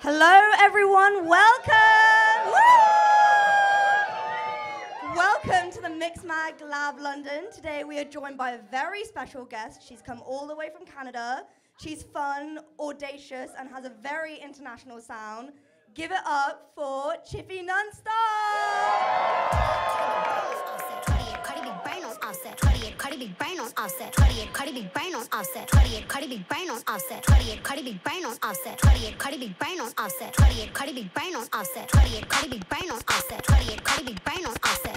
Hello, everyone. Welcome. Woo! Welcome to the Mixmag Lab London. Today we are joined by a very special guest. She's come all the way from Canada. She's fun, audacious, and has a very international sound. Give it up for Chippy Nonstop. Cardi big brain on offset. Cardi Cardi B brain on offset. Cardi Cardi B brain on offset. Cardi Cardi B brain on offset. Cardi Cardi B brain on offset. Cardi Cardi B brain on offset. Cardi Cardi B brain on offset. Cardi Cardi B brain on offset.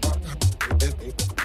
Esto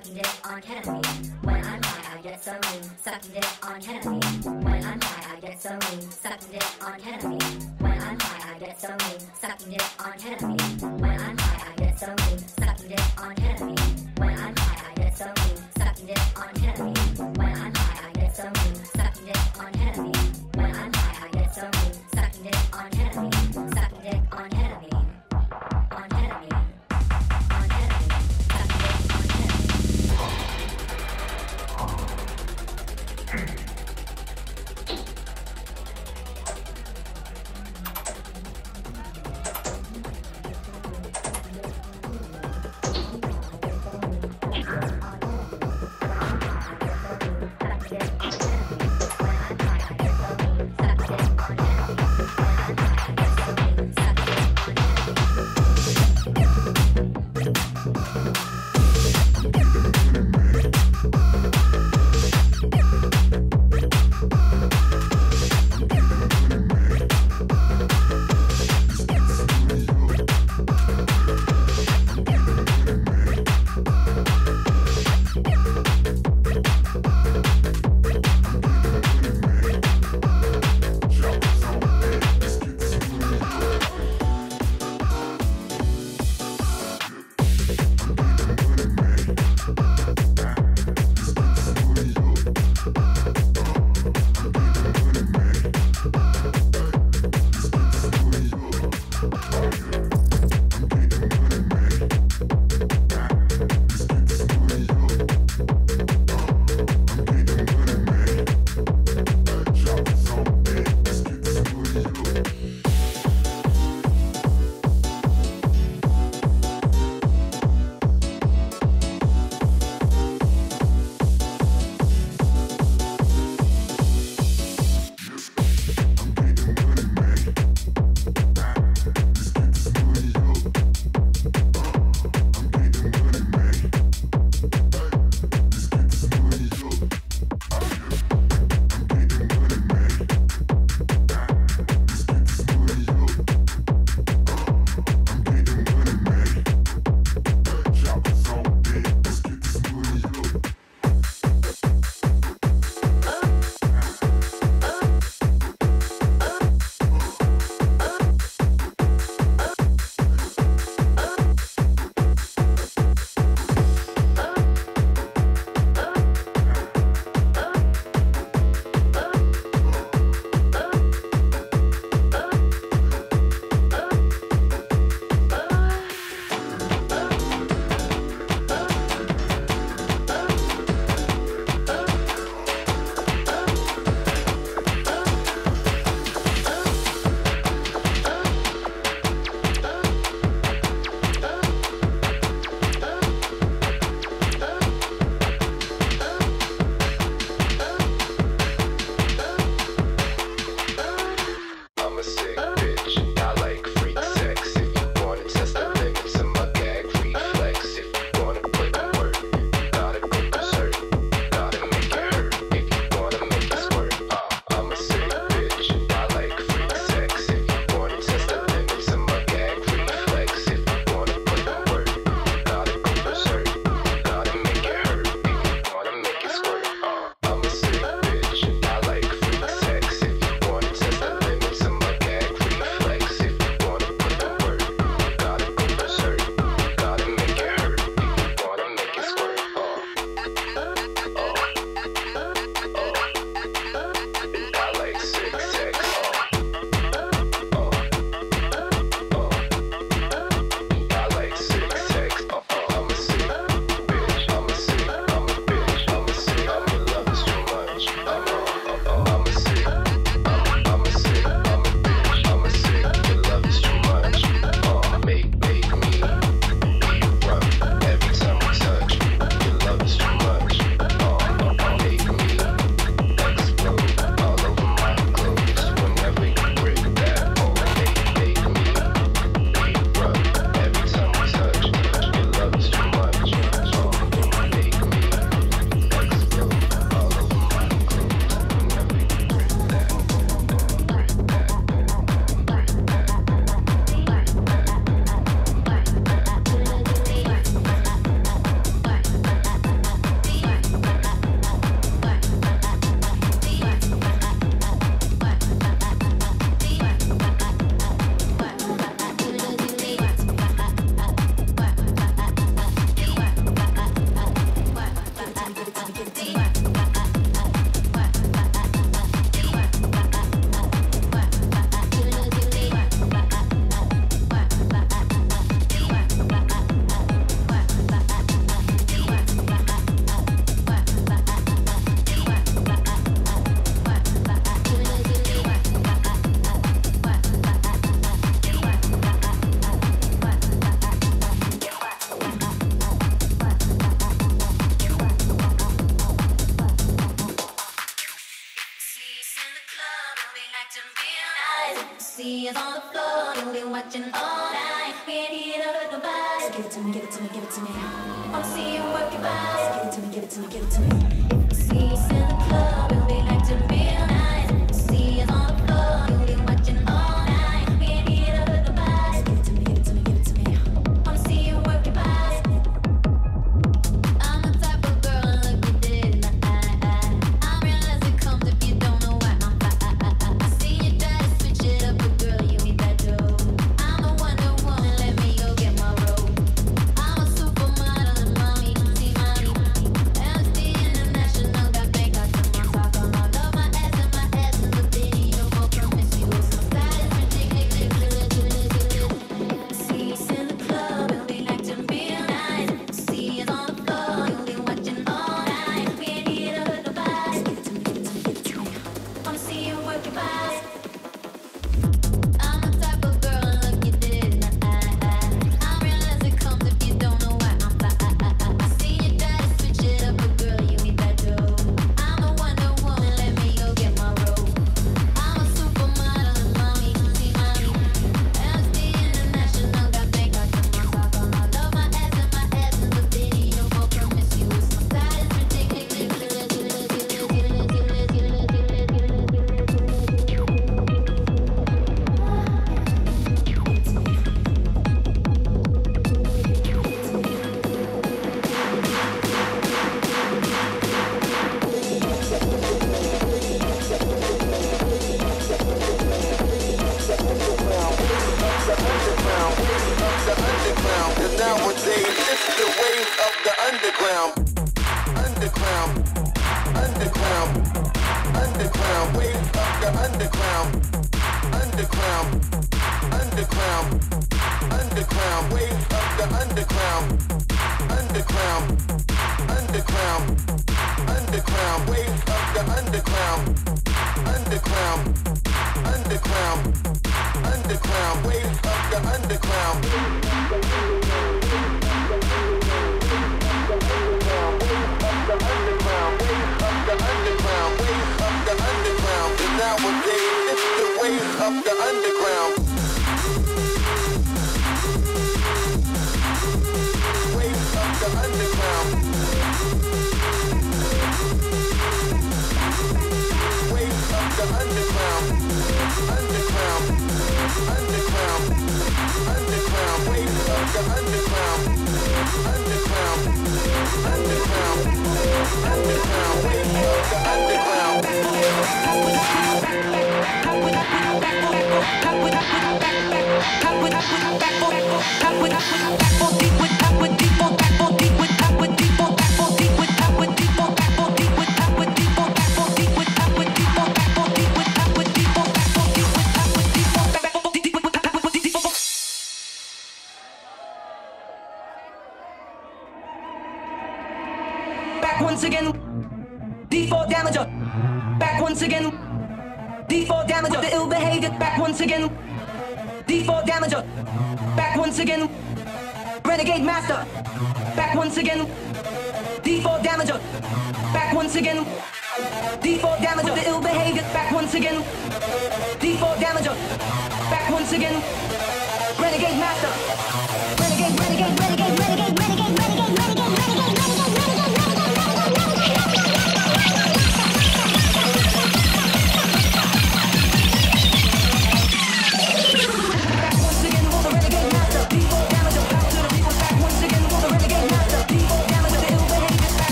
sucking dick on ketamine. When I'm high, I get so mean, sucking dick on ketamine. When I'm high, I get so mean, sucking dick on ketamine.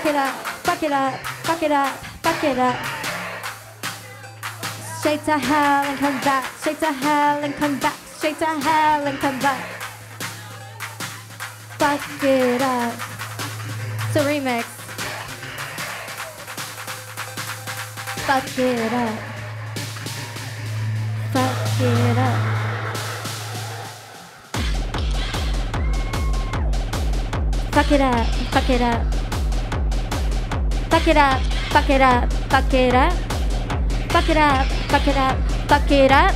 Fuck it up, fuck it up, fuck it up, fuck it up. Straight to hell and come back, straight to hell and come back, straight to hell and come back. Fuck it up. It's a remix. Fuck it up. Fuck it up. Fuck it up, fuck it up. Fuck it up, fuck it up, fuck it up. Fuck it up, fuck it up, fuck it up.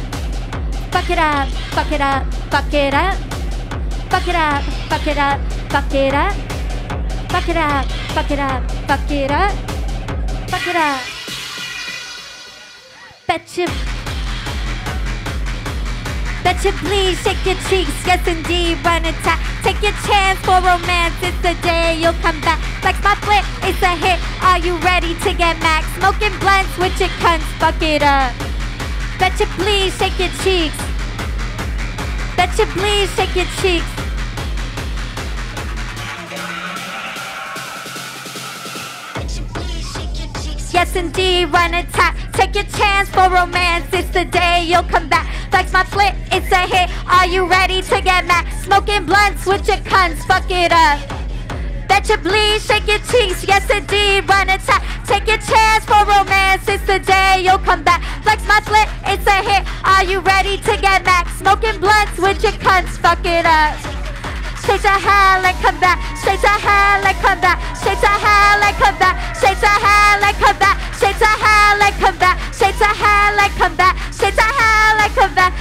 Fuck it up, fuck it up, fuck it up. Fuck it up, fuck it up, fuck it up. Fuck it up, fuck it up, fuck it up. Fuck it up. Bet you Bet you please shake your cheeks, yes indeed, run attack. Take your chance for romance, it's the day you'll come back. Flex my flip, it's a hit. Are you ready to get max? Smoking blunts with your cunts, fuck it up. Bet you please shake your cheeks. Bet you please shake your cheeks. Yes, indeed, run attack. Take your chance for romance. It's the day you'll come back. Flex my flip, it's a hit. Are you ready to get mad? Smoking blunts with your cunts, fuck it up. Bet you bleed, shake your cheeks. Yes, indeed, run attack. Take your chance for romance. It's the day you'll come back. Flex my flit, it's a hit. Are you ready to get mad? Smoking blunts with your cunts, fuck it up. Straight to hell and come back. Straight to hell and come back. Straight to hell and come back. Straight to hell and come back. Straight to hell and come back. Straight to hell and come back. Straight to hell and come back.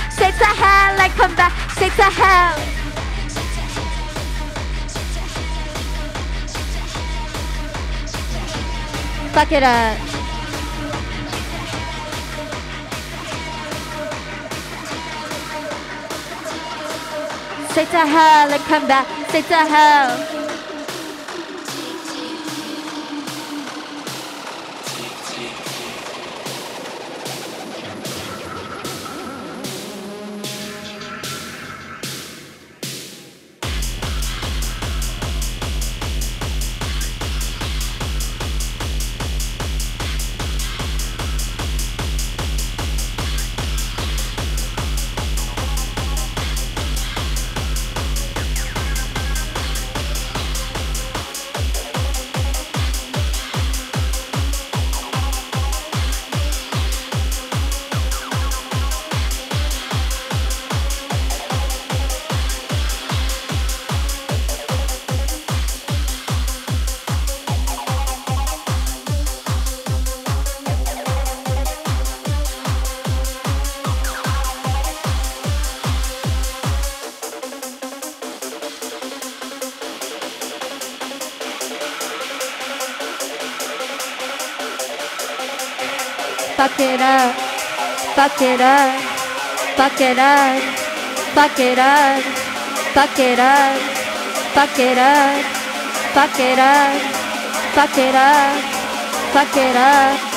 Fuck it up. Say to hell and come back. Say to hell. fuck it up, fuck it up, fuck it up, fuck it up, fuck it up, fuck it up, fuck it up, fuck it up.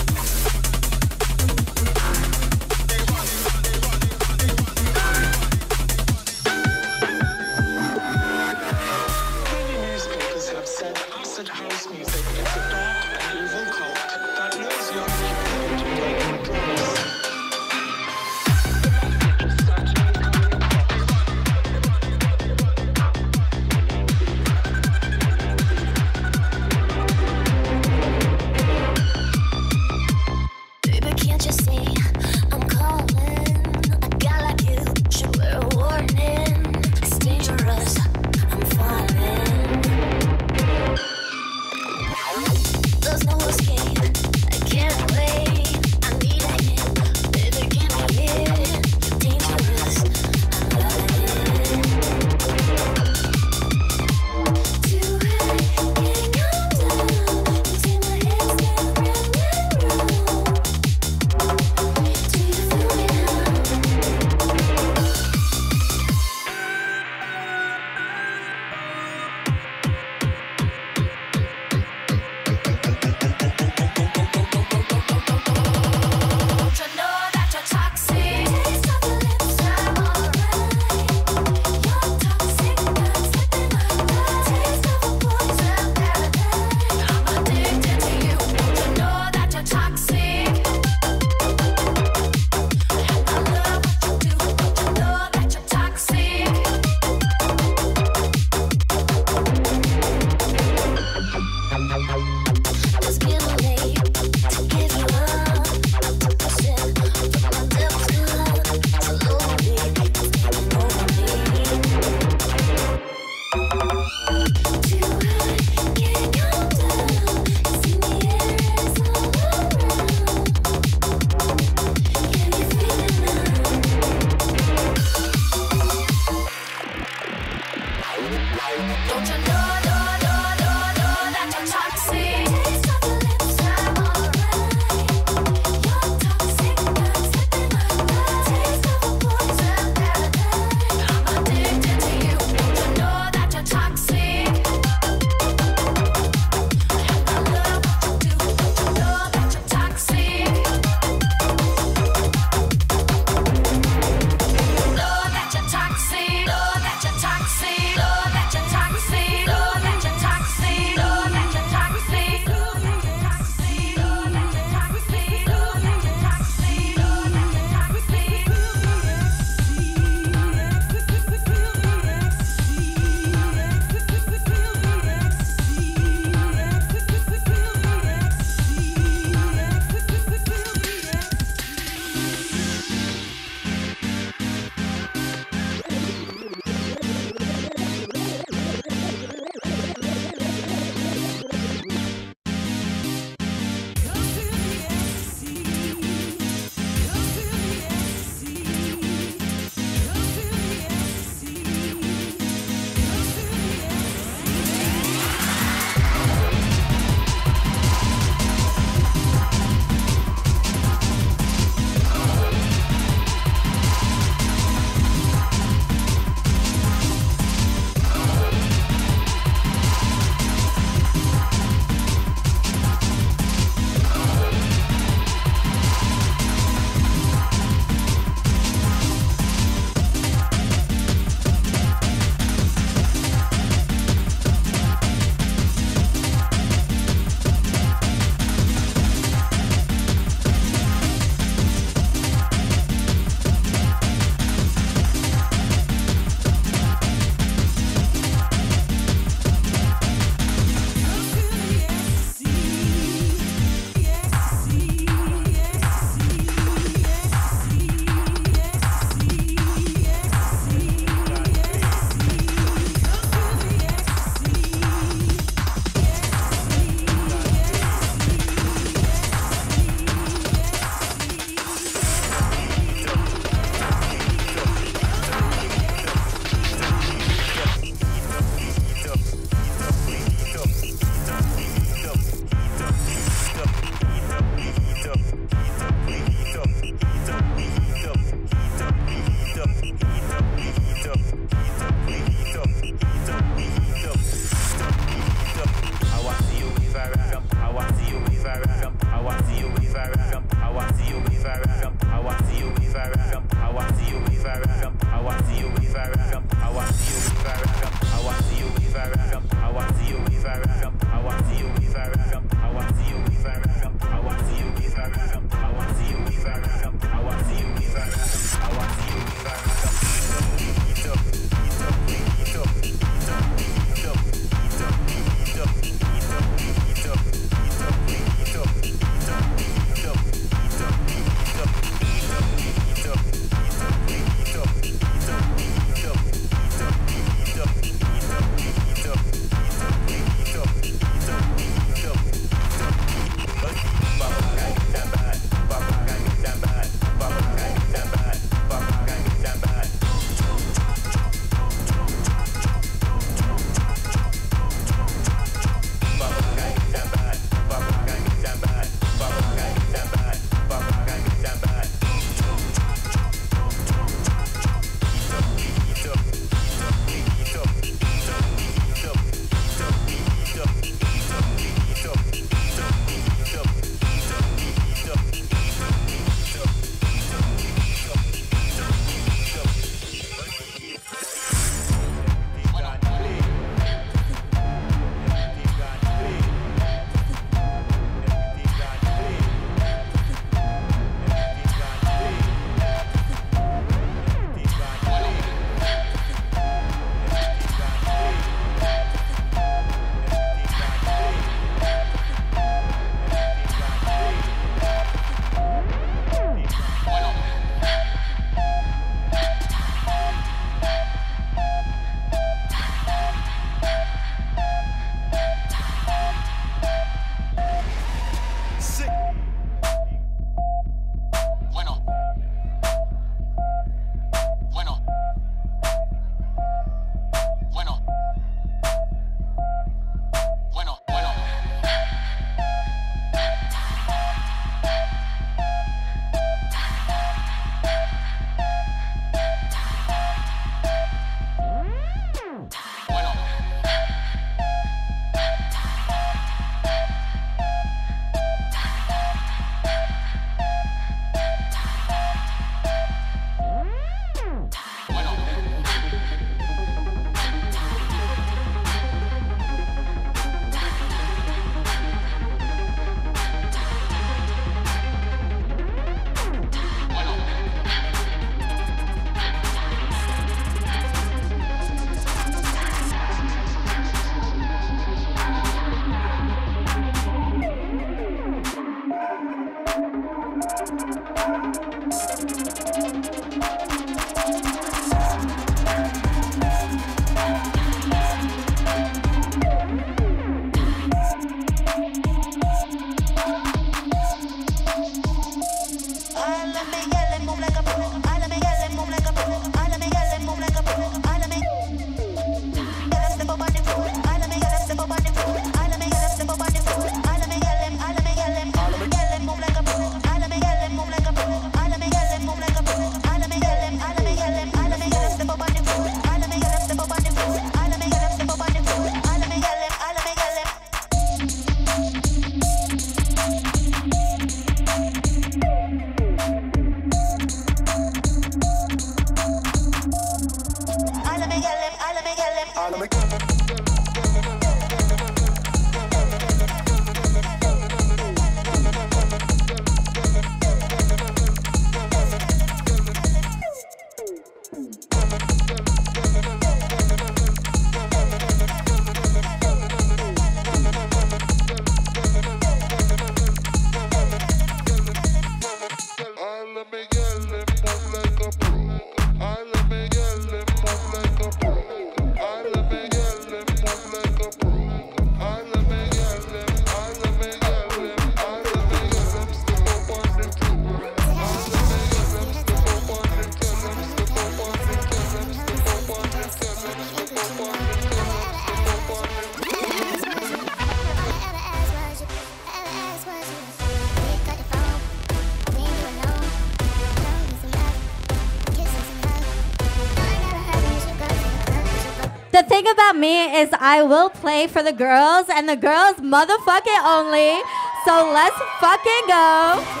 Thing about me is I will play for the girls and the girls motherfucking only. So let's fucking go.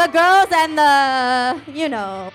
The girls and the, you know.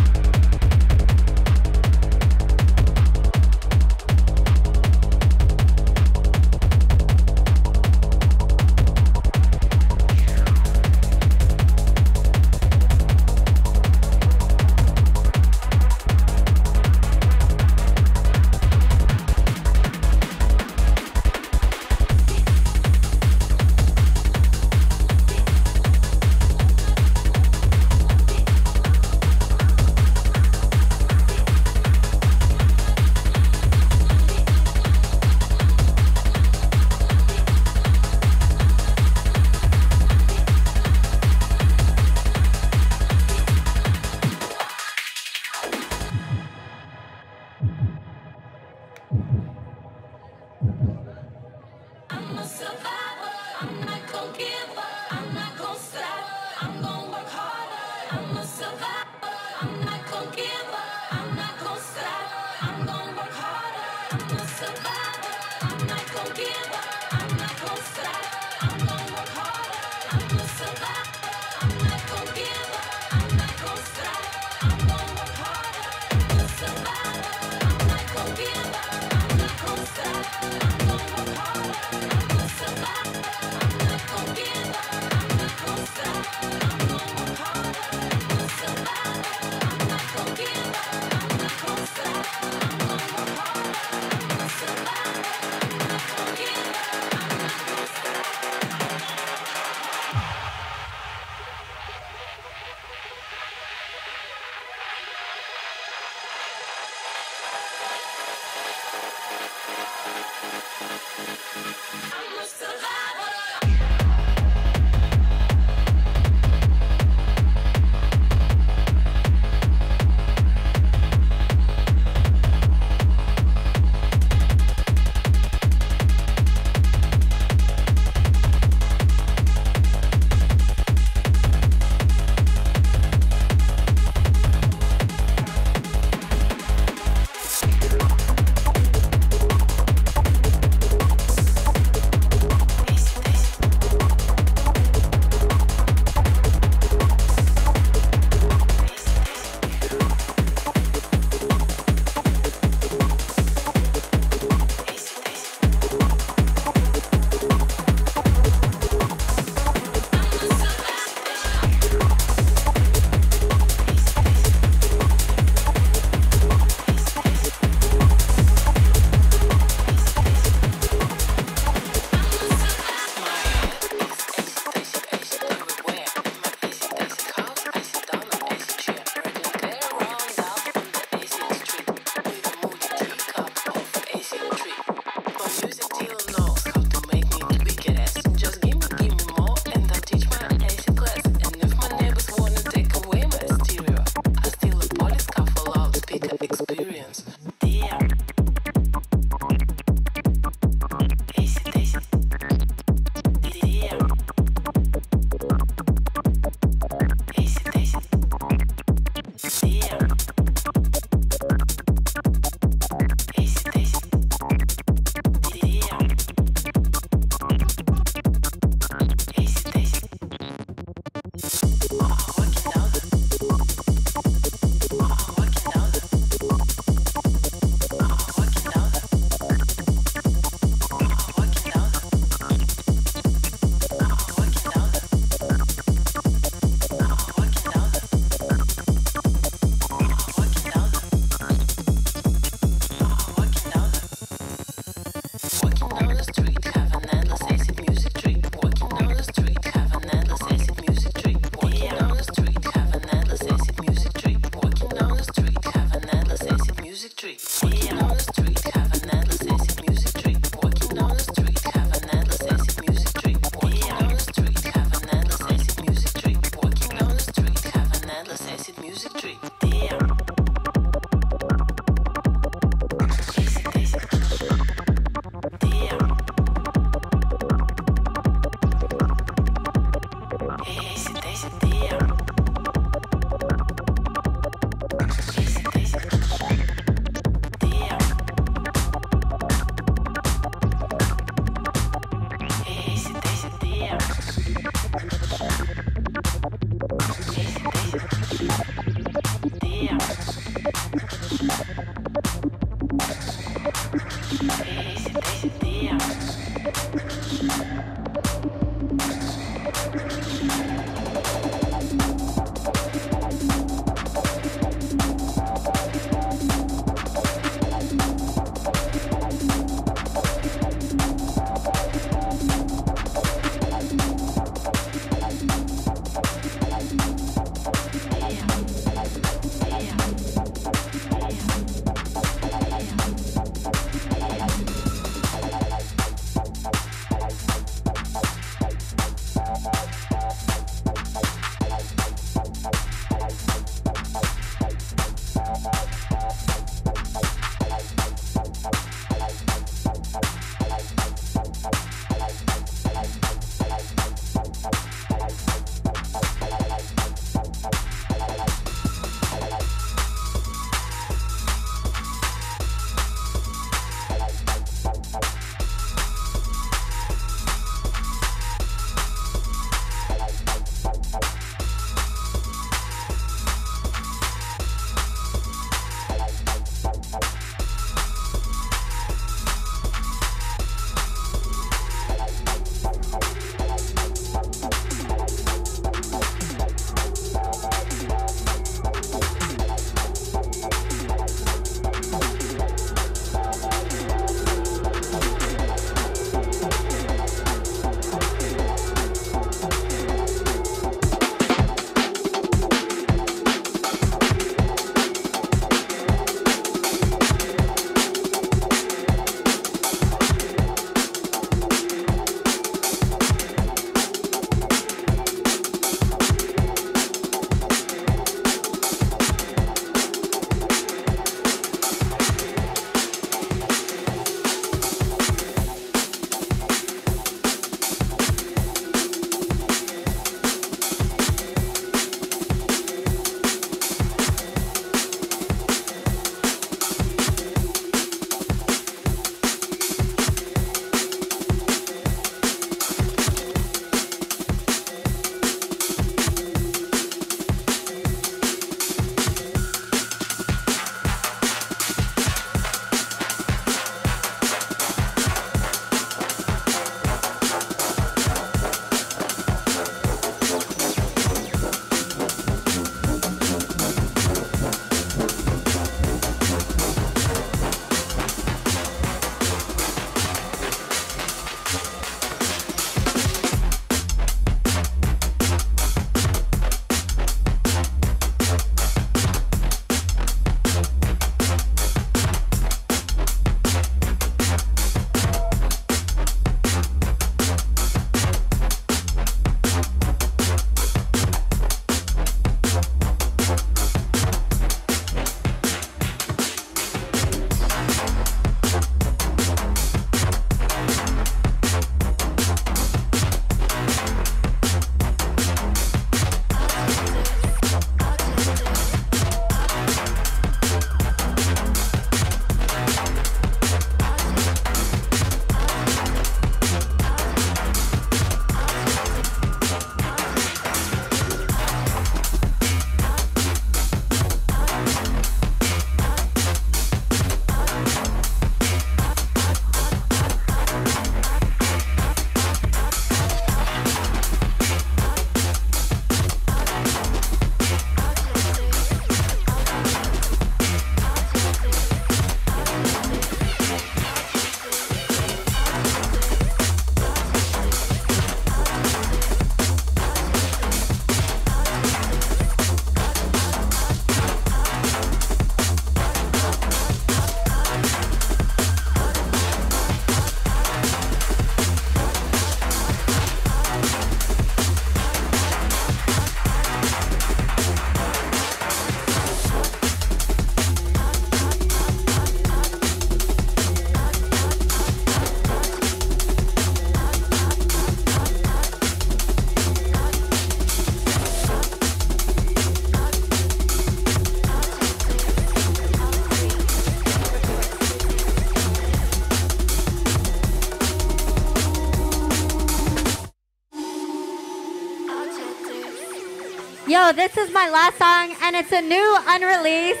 Yo, this is my last song, and it's a new unreleased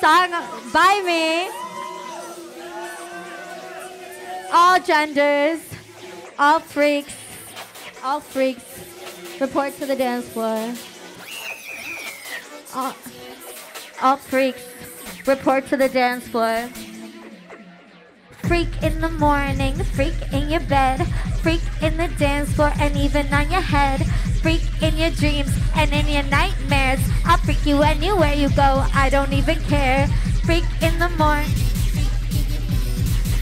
song by me. All genders, all freaks, all freaks, report to the dance floor. All, all freaks, report to the dance floor. Freak in the morning, freak in your bed, freak in the dance floor, and even on your head. Freak in your dreams and in your nightmares. I'll freak you anywhere you go, I don't even care. Freak in the morning,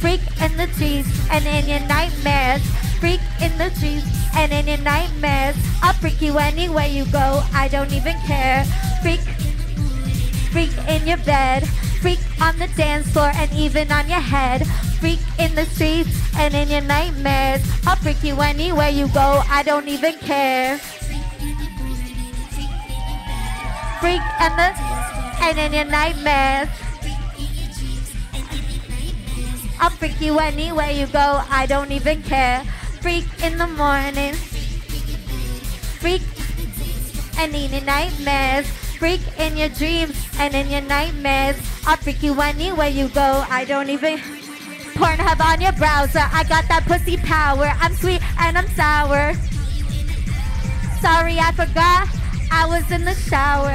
freak in the trees and in your nightmares. Freak in the trees and in your nightmares. I'll freak you anywhere you go, I don't even care. Freak freak in your bed, freak on the dance floor and even on your head, freak in the streets and in your nightmares. I'll freak you anywhere you go, I don't even care. Freak and the and in your nightmares. I'll freak you anywhere you go, I don't even care. Freak in the morning, freak and in your nightmares. Freak in your dreams and in your nightmares. I'll freak you anywhere you go. I don't even Pornhub on your browser. I got that pussy power. I'm sweet and I'm sour. Sorry, I forgot. I was in the shower.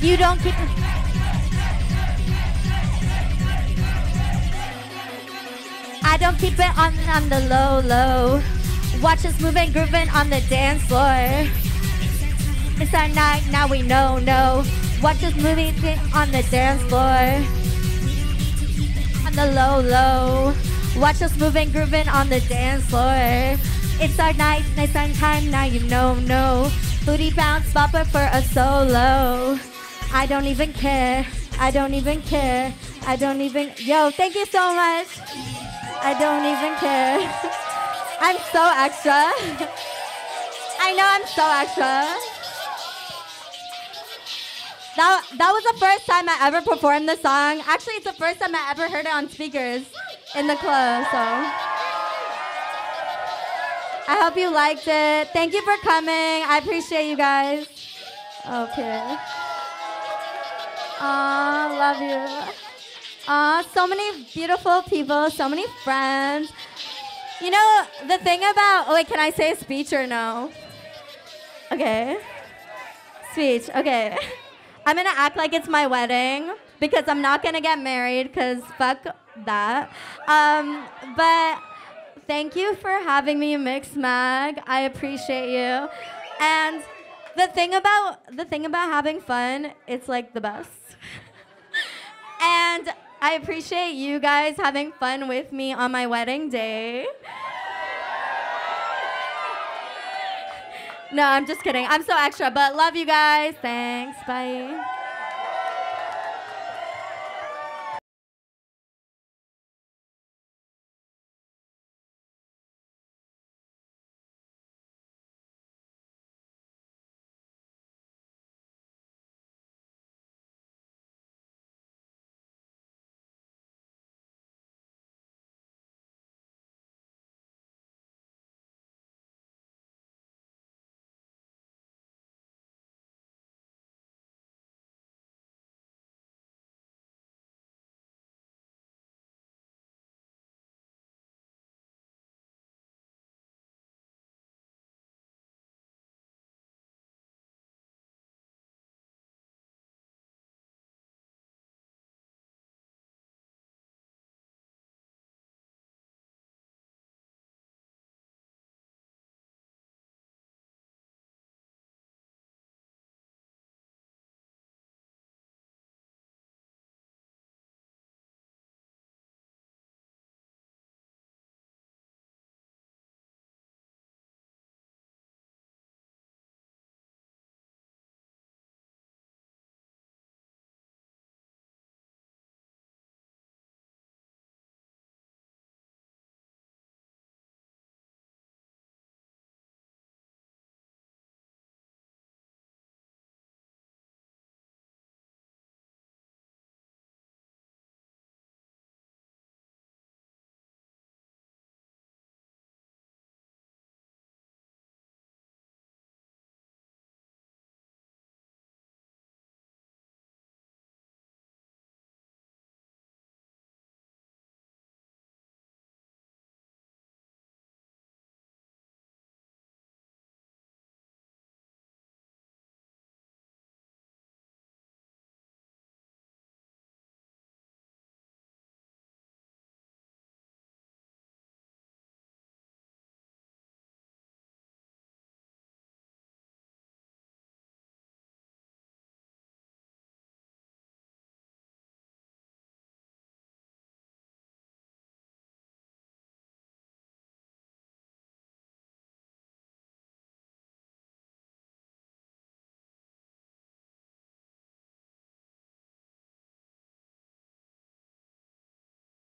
You don't keep. I don't keep it on on the low low. Watch us moving, grooving on the dance floor. It's our night, now we know, no. Watch us moving on the dance floor. On the low low. Watch us moving, grooving on the dance floor. It's our night, night time, now you know, no. Booty bounce, bopper for a solo. I don't even care. I don't even care. I don't even. Yo, thank you so much. I don't even care. I'm so extra. I know I'm so extra. That, that was the first time I ever performed the song. Actually, it's the first time I ever heard it on speakers in the club, so. I hope you liked it. Thank you for coming. I appreciate you guys. Okay. Aw, love you. Aw, so many beautiful people, so many friends. You know, the thing about, oh wait, can I say speech or no? Okay. Speech, okay. I'm gonna act like it's my wedding because I'm not gonna get married because fuck that. Um, but thank you for having me, Mixmag. I appreciate you. And the thing about the thing about having fun, it's like the best. and I appreciate you guys having fun with me on my wedding day. No, I'm just kidding. I'm so extra, but love you guys. Thanks. Bye.